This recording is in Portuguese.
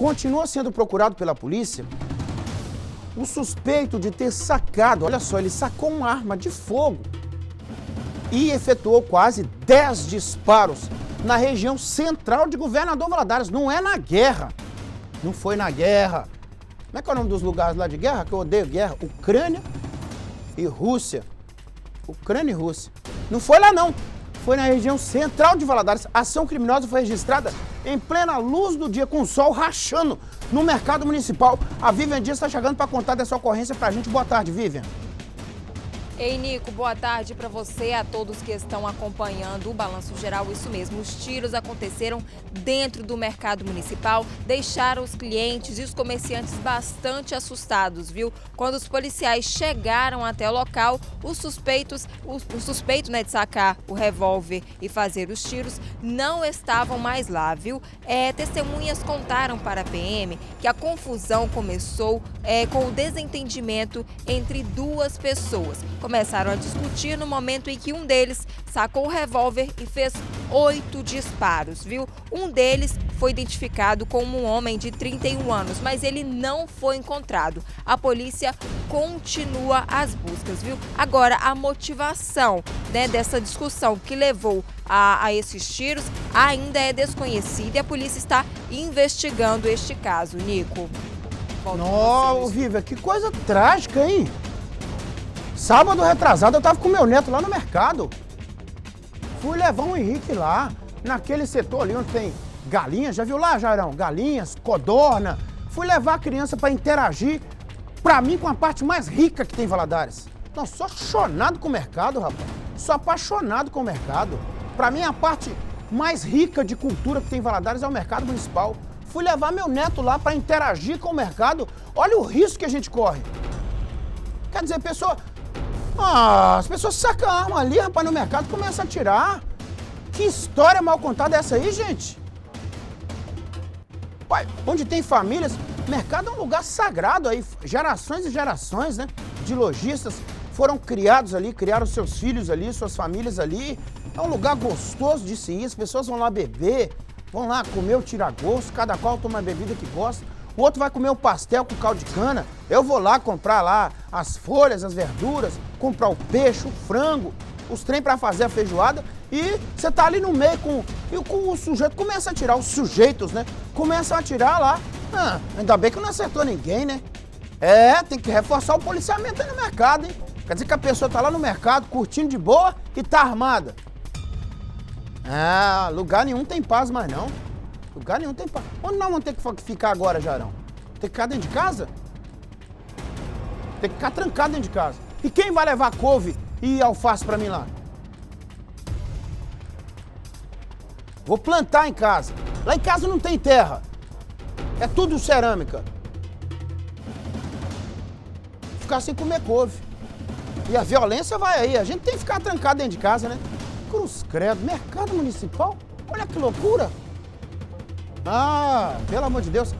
continua sendo procurado pela polícia o suspeito de ter sacado, olha só, ele sacou uma arma de fogo e efetuou quase 10 disparos na região central de Governador Valadares. Não é na guerra. Não foi na guerra. Como é que é o nome dos lugares lá de guerra? Que eu odeio guerra. Ucrânia e Rússia. Ucrânia e Rússia. Não foi lá não. Foi na região central de Valadares. A ação criminosa foi registrada em plena luz do dia, com o sol rachando no mercado municipal. A Vivian Dias está chegando para contar dessa ocorrência para a gente. Boa tarde, Vivian. Ei, Nico, boa tarde para você a todos que estão acompanhando o Balanço Geral. Isso mesmo, os tiros aconteceram dentro do mercado municipal, deixaram os clientes e os comerciantes bastante assustados, viu? Quando os policiais chegaram até o local, os suspeitos, o, o suspeito né, de sacar o revólver e fazer os tiros não estavam mais lá, viu? É, testemunhas contaram para a PM que a confusão começou é, com o desentendimento entre duas pessoas começaram a discutir no momento em que um deles sacou o revólver e fez oito disparos, viu? Um deles foi identificado como um homem de 31 anos, mas ele não foi encontrado. A polícia continua as buscas, viu? Agora, a motivação né, dessa discussão que levou a, a esses tiros ainda é desconhecida e a polícia está investigando este caso. Nico. Nossa, Viva, que coisa trágica, hein? Sábado retrasado eu tava com meu neto lá no mercado. Fui levar o Henrique lá, naquele setor ali onde tem galinhas. Já viu lá, Jairão? Galinhas, codorna. Fui levar a criança para interagir, pra mim, com a parte mais rica que tem em Valadares. Não, sou apaixonado com o mercado, rapaz. Sou apaixonado com o mercado. Pra mim, a parte mais rica de cultura que tem em Valadares é o mercado municipal. Fui levar meu neto lá para interagir com o mercado. Olha o risco que a gente corre. Quer dizer, pessoa, ah, as pessoas sacam a arma ali, rapaz, no mercado e começam a atirar. Que história mal contada é essa aí, gente? Pai, onde tem famílias, mercado é um lugar sagrado aí, gerações e gerações, né? De lojistas foram criados ali, criaram seus filhos ali, suas famílias ali. É um lugar gostoso de se ir, as pessoas vão lá beber, vão lá comer o tiragosto, cada qual toma a bebida que gosta o outro vai comer o pastel com caldo de cana, eu vou lá comprar lá as folhas, as verduras, comprar o peixe, o frango, os trem para fazer a feijoada e você tá ali no meio com, com o sujeito, começa a tirar, os sujeitos, né? Começam a tirar lá. Ah, ainda bem que não acertou ninguém, né? É, tem que reforçar o policiamento aí no mercado, hein? Quer dizer que a pessoa tá lá no mercado curtindo de boa e tá armada. Ah, lugar nenhum tem paz mais não. Lugar nenhum tem paz. Onde nós vamos ter que ficar agora, Jarão? Tem que ficar dentro de casa? Tem que ficar trancado dentro de casa. E quem vai levar couve e alface para mim lá? Vou plantar em casa. Lá em casa não tem terra. É tudo cerâmica. Ficar sem comer couve. E a violência vai aí. A gente tem que ficar trancado dentro de casa, né? Cruz Credo, mercado municipal? Olha que loucura! Ah, pelo amor de Deus.